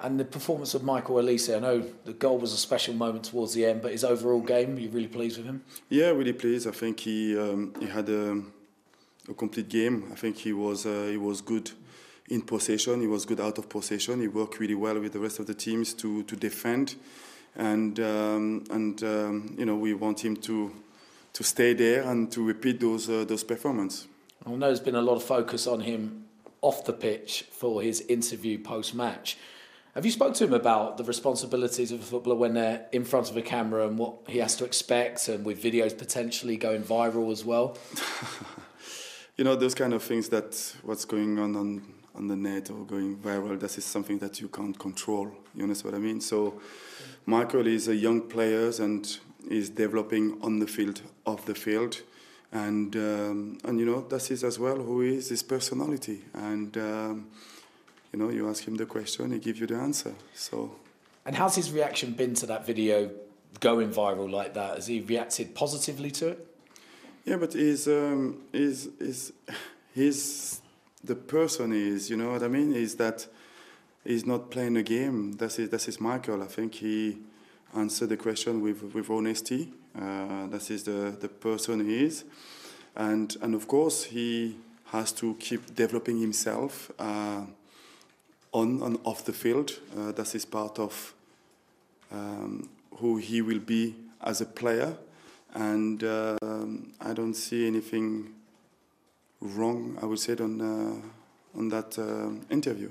And the performance of Michael Olise, I know the goal was a special moment towards the end, but his overall game, you really pleased with him? Yeah, really pleased. I think he um, he had a, a, complete game. I think he was uh, he was good in possession. He was good out of possession. He worked really well with the rest of the teams to to defend, and um, and um, you know we want him to to stay there and to repeat those uh, those performances. I know there's been a lot of focus on him off the pitch for his interview post match. Have you spoke to him about the responsibilities of a footballer when they're in front of a camera and what he has to expect, and with videos potentially going viral as well? you know, those kind of things that what's going on on on the net or going viral, that is something that you can't control. You understand what I mean? So, Michael is a young player and is developing on the field, off the field, and um, and you know that is as well who is his personality and. Um, you know, you ask him the question, he gives you the answer. So. And how's his reaction been to that video going viral like that? Has he reacted positively to it? Yeah, but he's um, he's he's he's the person is. You know what I mean? Is that he's not playing a game. That's his, that's his Michael. I think he answered the question with with honesty. Uh, that is the the person he is, and and of course he has to keep developing himself. Uh, on and off the field. Uh, that is part of um, who he will be as a player. And uh, I don't see anything wrong, I would say, on, uh, on that uh, interview.